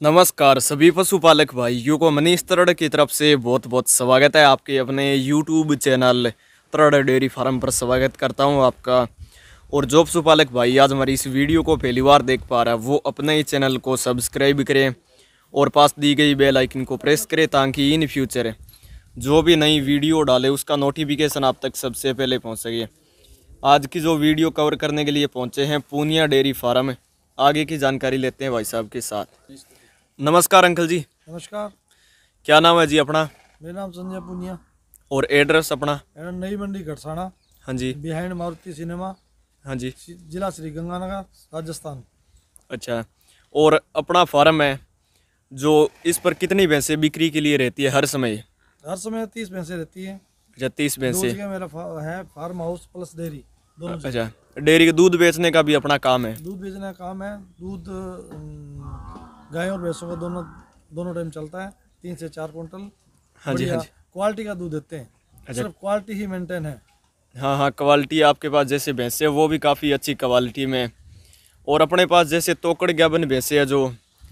नमस्कार सभी पशुपालक भाइयों को मनीष तरड़ की तरफ़ से बहुत बहुत स्वागत है आपके अपने YouTube channel Tarad dairy farm पर स्वागत करता हूँ आपका। और जो पशुपालक भाई आज हमारी इस वीडियो को पहली बार देख पा रहा है, वो अपने ही चैनल को सब्सक्राइब करें और पास दी गई बेल आइकन को प्रेस करें ताकि इन फ्यूचर जो भी नई वीडियो डाले, उसका नोटिफिकेशन आप तक सबसे पहले पहुँच सके। आज की जो वीडियो कवर करने के लिए पहुँचे हैं पूनिया डेयरी फार्म। आगे की जानकारी लेते हैं भाई साहब के साथ। नमस्कार अंकल जी। नमस्कार। क्या नाम है जी अपना? मेरा नाम संजय पुनिया। और एड्रेस अपना? नई मंडी गढ़साना हाँ जी। Behind Maruti cinema. हाँ जी। जिला श्री गंगानगर राजस्थान। अच्छा। और अपना फार्म है जो इस पर कितनी भैंसें बिक्री के लिए रहती है हर समय? हर समय तीस भैंसें रहती है। अच्छा तीस भैंसें। मेरा फा- है फार्म हाउस प्लस डेयरी दोनों अच्छा। डेयरी के दूध बेचने का भी अपना काम है? दूध बेचने का काम है। दूध गाय और भैंसों का दोनों दोनों टाइम चलता है तीन से चार क्विंटल। हाँ जी, हाँ जी। क्वालिटी का दूध देते हैं। सिर्फ़ क्वालिटी ही मेंटेन है। हाँ हाँ क्वालिटी आपके पास जैसे भैंसे है वो भी काफ़ी अच्छी क्वालिटी में और अपने पास जैसे तोकड़ ग्याबन भैंसे है जो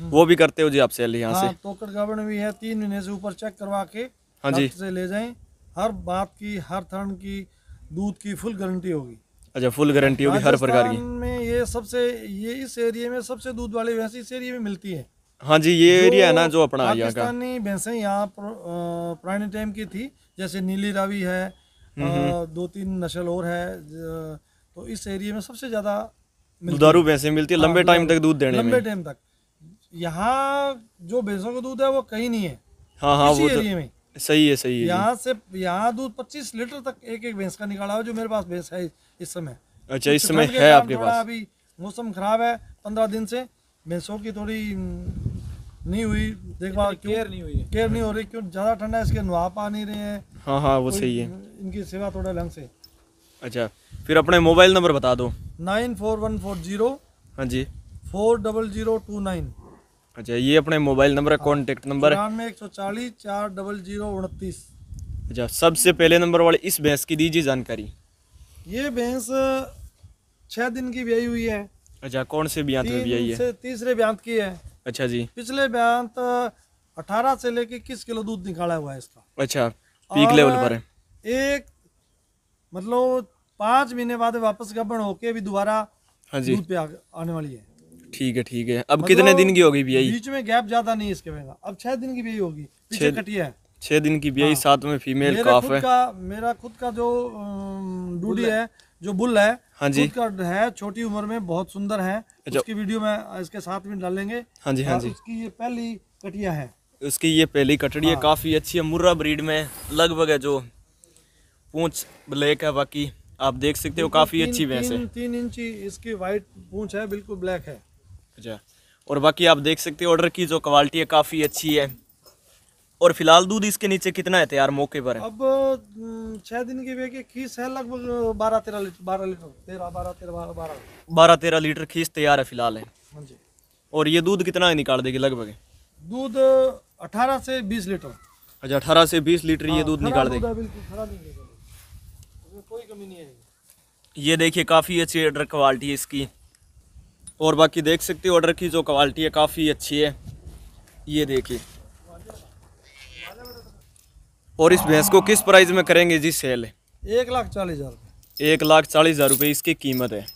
वो भी करते हो जी आप सेल यहाँ हाँ से तोकड़ गावड़ भी है तीन महीने से ऊपर चेक करवा के हाँ जी। से ले जाए। हर बात की हर थर्न की दूध की फुल गारंटी होगी। अच्छा फुल गारंटी होगी हर प्रकार की। में ये सबसे ये इस एरिया में सबसे दूध वाली भैंस इस एरिया में मिलती है। हाँ जी ये एरिया है ना जो अपना पाकिस्तानी भैंसें यहाँ पुराने टाइम की थी जैसे नीली रावी है दो तीन नस्ल और है तो इस एरिया में सबसे ज़्यादा दुधारू भैंसें मिलती है लंबे हाँ, टाइम तक दूध देने लंबे टाइम तक। यहाँ जो भैंसों का दूध है वो कहीं नहीं है। हाँ हाँ वो तो एरिया में। सही है सही है यहाँ से यहाँ दूध 25 लीटर तक एक एक भैंस का निकाला है जो मेरे पास भैंस है इस समय। अच्छा इस समय है आपके पास? अभी मौसम खराब है पंद्रह दिन से भैंसों की थोड़ी नहीं हुई देखभाल केयर नहीं हुई केयर नहीं हो रही क्यों ज़्यादा ठंडा है इसके नुआ पा नहीं रहे हैं। हाँ हाँ वो सही है। इनकी सेवा थोड़ा ढंग से। अच्छा फिर अपने मोबाइल नंबर बता दो। Nine four one four zero हाँ जी। Four double zero two nine. अच्छा ये अपने मोबाइल नंबर है। Contact number? है एक सौ चालीस चार डबल ज़ीरो उनतीस। अच्छा सबसे पहले नंबर वाले इस भैंस की दीजिए जानकारी। ये भैंस छः दिन की ब्याई हुई है। अच्छा कौन से ब्यांत में तीन है? तीसरे ब्यांत की है। अच्छा जी। पिछले ब्यांत अठारह से लेके इक्कीस किलो दूध निकाला हुआ है इसका। अच्छा पीक लेवल पर है। एक मतलब पाँच महीने बाद वापस गबन होके भी दोबारा हाँ जी। दूध पे आने वाली है। ठीक है ठीक है। अब मतलब कितने दिन की होगी ब्याई? बीच में गैप ज़्यादा नहीं इसके में अब छह दिन की भी होगी पीछे छह- कटिया है। छह दिन की ब्याई साथ में फीमेल काफ है। का मेरा खुद का जो डूडी है। जो बुल है हाँ जी। खुद का है छोटी उम्र में बहुत सुंदर है। अच्छा। उसकी वीडियो में इसके साथ में डालेंगे। हाँ जी हाँ जी। उसकी ये पहली कटिया है। उसकी ये पहली कटड़ी हाँ। है। काफ़ी अच्छी है मुर्रा ब्रीड में लगभग है जो पूंछ ब्लैक है बाकी आप देख सकते हो काफ़ी तीन- अच्छी भैंस है। तीन, तीन इंची इसकी वाइट पूंछ है बिल्कुल ब्लैक है। अच्छा। और बाकी आप देख सकते हो ऑर्डर की जो क्वालिटी है काफ़ी अच्छी है। और फ़िलहाल दूध इसके नीचे कितना है तैयार मौके पर? है अब छह दिन की वे की खीस है लगभग बारह तेरह लीटर बारह लीटर तेरह बारह तेरह बारह बारह। बारह तेरह लीटर खींच तैयार है फ़िलहाल है। हाँ और ये दूध कितना निकाल देगी लगभग? दूध अठारह से बीस लीटर। अच्छा अठारह से बीस लीटर ये दूध निकाल देगी। है कोई कमी नहीं है। ये देखिए काफ़ी अच्छी ऑर्डर क्वालिटी है इसकी। और बाकी देख सकते हो ऑर्डर की जो क्वालिटी है काफ़ी अच्छी है। ये देखिए। और इस भैंस को किस प्राइस में करेंगे जी सेल एक लाख चालीस हज़ार रुपये एक लाख चालीस हज़ार रुपये इसकी कीमत है।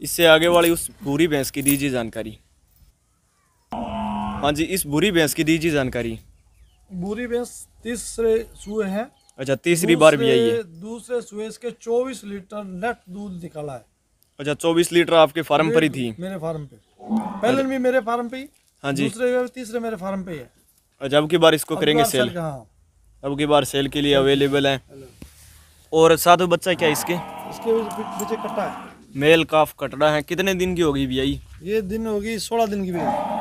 इससे आगे वाली उस बुरी भैंस की दीजिए जानकारी। हाँ जी इस बुरी भैंस की दीजिए जानकारी। बुरी भैंस तीसरे सुए हैं। अच्छा तीसरी बार भी आई है। दूसरे- दूसरे सुए इसके चौबीस लीटर नेट दूध निकाला है। अच्छा चौबीस लीटर आपके फार्म पर ही थी। मेरे फार्म पे। पहले भी मेरे फार्म पे ही हाँ जी। दूसरे तीसरे मेरे फार्म पे ही है। अच्छा अब की बार इसको करेंगे सेल हाँ? अब की बार सेल के लिए अवेलेबल है। और साथ बच्चा क्या इसके? इसके पीछे कट्टा है। मेल काफ कटड़ा है। कितने दिन की होगी भैया ये दिन होगी सोलह दिन की भी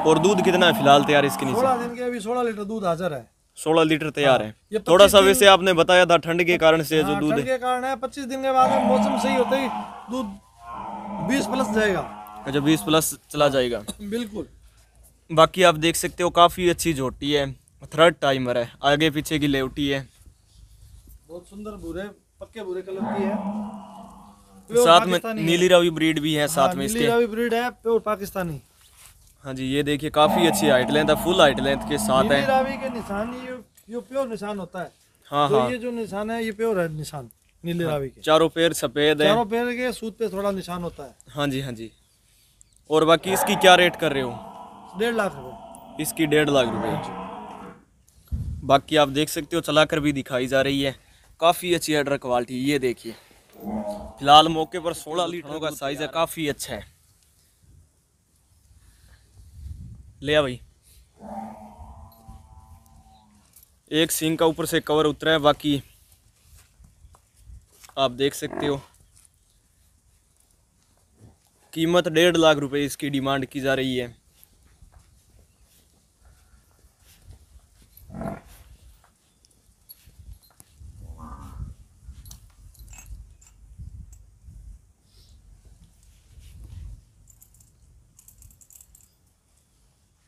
और दूध कितना है फ़िलहाल तैयार इसके नीचे? सोलह दिन के अभी सोलह लीटर दूध हाजिर है। सोलह लीटर तैयार है। ये थोड़ा सा वैसे आपने बताया था ठंड के कारण से जो हाँ, दूध के कारण है पच्चीस दिन के बाद मौसम सही होते ही दूध बीस प्लस जाएगा। अच्छा बीस प्लस चला जाएगा। बिल्कुल। बाकी आप देख सकते हो काफ़ी अच्छी झोटी है थर्ड टाइमर है आगे पीछे की लेवटी है। बहुत सुंदर भूरे पक्के भूरे कलर की है। साथ में नीली रावी ब्रीड भी है साथ हाँ, में नीली इसके। रावी ब्रीड है प्योर पाकिस्तानी। हाँ जी ये देखिए काफ़ी अच्छी हाइट लेंथ है फुल हाइट लेंथ के साथ नीली है। रावी के निशान ये ये प्योर निशान होता है। हाँ तो हाँ। ये जो निशान है ये प्योर है निशान। नीली रावी के। चारों पैर सफ़ेद है। चारों पैर के सूत पे थोड़ा निशान होता है। हाँ जी हाँ जी। और बाकी इसकी क्या रेट कर रहे हो? डेढ़ लाख रुपए। इसकी डेढ़ लाख रुपए। बाकी आप देख सकते हो चलाकर भी दिखाई जा रही है। काफ़ी अच्छी हेडर क्वालिटी ये देखिए। फ़िलहाल मौके पर 16 लीटरों का साइज़ है काफ़ी अच्छा है। ले आ भाई। एक सिंग का ऊपर से कवर उतरा है बाकी आप देख सकते हो। कीमत डेढ़ लाख रुपए इसकी डिमांड की जा रही है।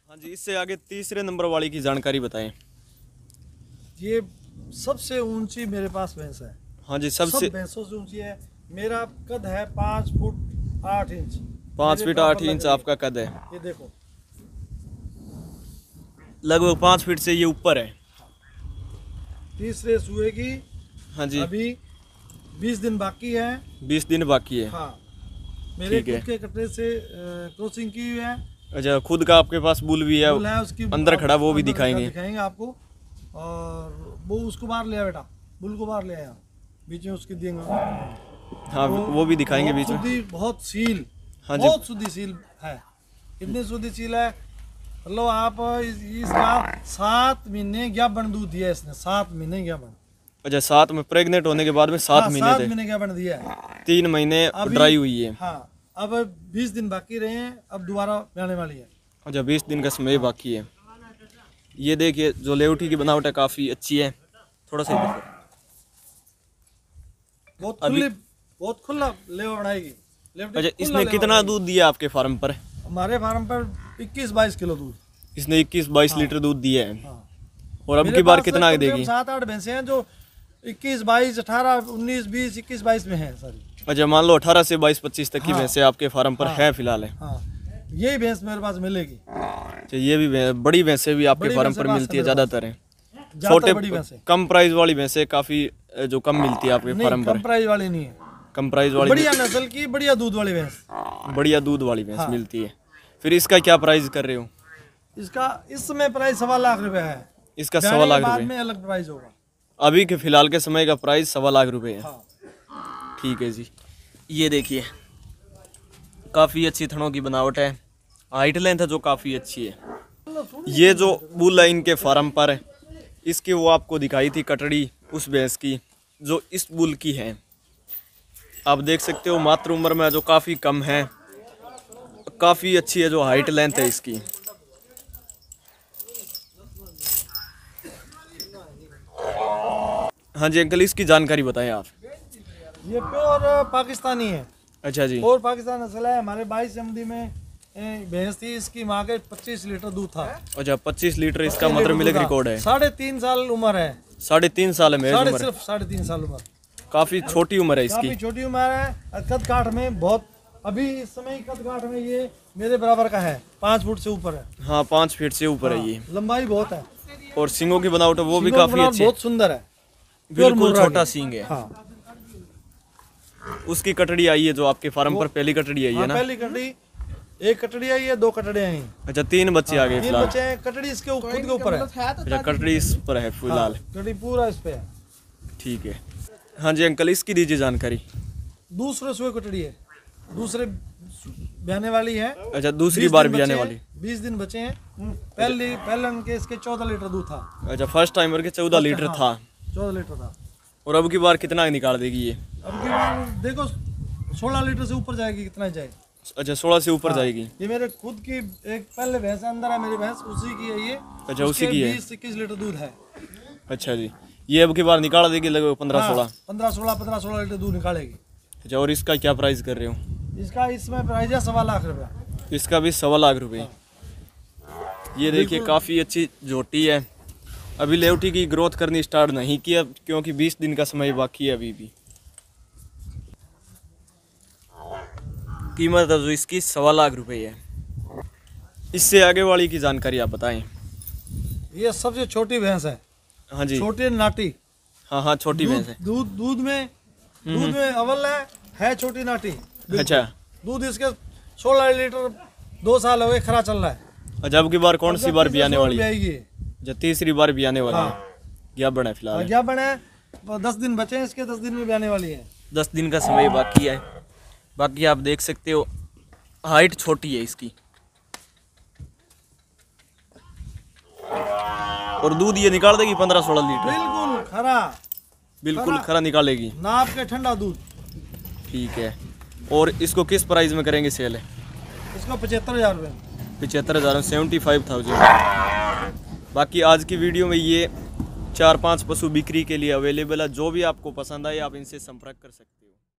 हाँ जी, इससे आगे तीसरे नंबर वाली की जानकारी बताएँ। ये सबसे ऊँची मेरे पास भैंस है। हाँ जी सब सबसे भैंसों से ऊँची है। मेरा कद है पाँच फुट आठ इंच। पाँच फीट आठ इंच आपका कद है। ये देखो। लगभग पाँच फीट से ये ऊपर है। तीसरे सुए की हाँ जी। अभी बीस दिन बाकी है। बीस दिन बाकी है। हाँ। मेरे खुद के कटरे से क्रॉसिंग की हुई है। अच्छा खुद का आपके पास बुल भी है बुल है उसकी अंदर खड़ा वो भी दिखाएँगे। दिखाएँगे आपको। और वो उसको बाहर ले आया बेटा। बुल को बाहर ले आया। बीच में उसकी देंगे हाँ वो भी दिखाएँगे बीच में। बहुत सील। हाँ जी। बहुत शुद्धि सील है। कितनी शुद्धि सील है। मतलब आप इस, इसका सात महीने ज्ञापन दूध दिया इसने? सात महीने ज्ञापन अच्छा सात में प्रेग्नेंट होने के बाद में सात हाँ, महीने सात महीने ज्ञापन दिया है? तीन महीने ड्राई हुई है। हाँ अब बीस दिन बाकी रहे हैं अब दोबारा आने वाली है। अच्छा बीस दिन का समय बाकी है। ये देखिए जो लेवटी की बनावट है काफ़ी अच्छी है। थोड़ा सा। बहुत खुली बहुत खुला लेवा बनाएगी अच्छा इसने कितना दूध दिया आपके फार्म पर? हमारे फार्म पर 21-22 किलो दूध। इसने इक्कीस बाईस लीटर दूध दिया है। हाँ। और अब की बार कितना कम देगी? सात आठ भैंसे हैं जो 21 22 18 19 20 21 22 में हैं सारी। अच्छा मान लो अठारह से बाईस पच्चीस तक की हाँ। भैंसे आपके फार्म पर हाँ। है फ़िलहाल। है। हाँ यही भैंस मेरे पास मिलेगी। अच्छा ये भी बड़ी भैंसे भी आपके फार्म पर मिलती है है ज़्यादातर। है छोटे कम प्राइस वाली भैंसे काफ़ी जो कम मिलती है आपके नहीं फार्म पर। प्राइस वाली नहीं है। कम प्राइस वाली बढ़िया नस्ल की बढ़िया दूध वाली भैंस। बढ़िया दूध वाली भैंस हाँ। मिलती है। फिर इसका क्या प्राइस कर रहे हो? इसका इस समय प्राइस सवा लाख रुपए है। इसका सवा लाख रुपए। में अलग प्राइस होगा। अभी के फ़िलहाल के समय का प्राइस सवा लाख रुपए है। हाँ। ठीक है जी। ये देखिए। काफ़ी अच्छी थनों की बनावट है। हाइट लेंथ है जो काफ़ी अच्छी है। ये जो बुल है इनके फार्म पर है इसकी वो आपको दिखाई थी कटड़ी। उस भैंस की जो इस बुल की है। आप देख सकते हो मात्र उम्र में जो काफ़ी कम है काफ़ी अच्छी है जो हाइट लेंथ है इसकी। हाँ जी अंकल इसकी जानकारी बताएँ आप। ये प्योर पाकिस्तानी है। अच्छा जी। और पाकिस्तान नस्ल है हमारे बाईस एमडी में भैंस थी इसकी माँ के पच्चीस लीटर दूध था। अच्छा पच्चीस लीटर इसका मतलब मिल्क रिकॉर्ड है। साढ़े तीन साल उम्र है। साढ़े तीन साल है साढ़े सिर्फ़ साढ़े तीन साल उम्र। काफ़ी छोटी उम्र है इसकी। छोटी उम्र है। कद काठ में बहुत अभी इस समय कद काठ में ये मेरे बराबर का है। पाँच फुट से ऊपर है। हाँ पाँच फीट से ऊपर है ये। लंबाई बहुत है। और सिंगों की बनावट है वो भी काफ़ी अच्छी बहुत सुंदर है। बिल्कुल छोटा। सींग है। हाँ। उसकी कटड़ी आई है जो आपके फार्म पर पहली कटड़ी आई है हाँ, ना? पहली कटड़ी। एक कटड़ी आई है दो कटड़ी आई अच्छा तीन बच्चे आ गए तीन बच्चे हैं कटड़ी इसके खुद के ऊपर है। अच्छा कटड़ी इस पर है फ़िलहाल। कटड़ी पूरा इस पे है। ठीक है। हाँ जी अंकल इसकी दीजिए जानकारी। दूसरे सुए कटड़ी है। दूसरे ब्याने वाली है। अच्छा दूसरी बार आने वाली। बीस दिन बचे हैं। पहले पहले उनके इसके चौदह लीटर दूध था। अच्छा फ़र्स्ट टाइम के चौदह लीटर हाँ। था। चौदह लीटर था। और अब की बार कितना निकाल देगी ये? अब की बार देखो सोलह लीटर से ऊपर जाएगी कितना जाए। अच्छा सोलह से ऊपर जाएगी। ये मेरे खुद की एक पहले भैंस अंदर है मेरी भैंस उसी की है ये। अच्छा, उसी की है। बीस इक्कीस लीटर दूध है। अच्छा जी। ये अब की बार निकाल देगी लगभग पंद्रह सोलह? पंद्रह सोलह पंद्रह सोलह लीटर दूध निकालेगी। अच्छा और इसका क्या प्राइस कर रहे हो? इसका इसमें प्राइस है सवा लाख रुपया। इसका भी सवा लाख रुपए। ये देखिए काफ़ी अच्छी झोटी है। अभी लेवटी की ग्रोथ करनी स्टार्ट नहीं किया क्योंकि 20 दिन का समय बाकी है अभी भी। कीमत है जो इसकी सवा लाख रुपए है। इससे आगे वाली की जानकारी आप बताएँ। ये सबसे छोटी भैंस है। हाँ जी। छोटी नाटी। हाँ हाँ छोटी भैंस है। दूध दूध में दूध में अव्वल है है छोटी नाटी। अच्छा। दूध इसके 16 लीटर दो साल हो गए खरा चल रहा है। अच्छा अब की बार कौन सी बार भी आने वाली है? जो तीसरी बार भी आने वाली है। हाँ। क्या बना फ़िलहाल? क्या बने? दस दिन बचे हैं इसके दस दिन में भी आने वाली है। दस दिन का समय बाकी है। बाकी आप देख सकते हो हाइट छोटी है इसकी। और दूध ये निकाल देगी पंद्रह सोलह लीटर। बिल्कुल खरा। बिल्कुल खरा। निकालेगी। नाप के ठंडा दूध। ठीक है। और इसको किस प्राइस में करेंगे सेल? इसका पचहत्तर हज़ार रुपये पचहत्तर हज़ार सेवेंटी फाइव थाउज़ेंड। बाकी आज की वीडियो में ये चार पाँच पशु बिक्री के लिए अवेलेबल है। जो भी आपको पसंद आए आप इनसे संपर्क कर सकते हैं।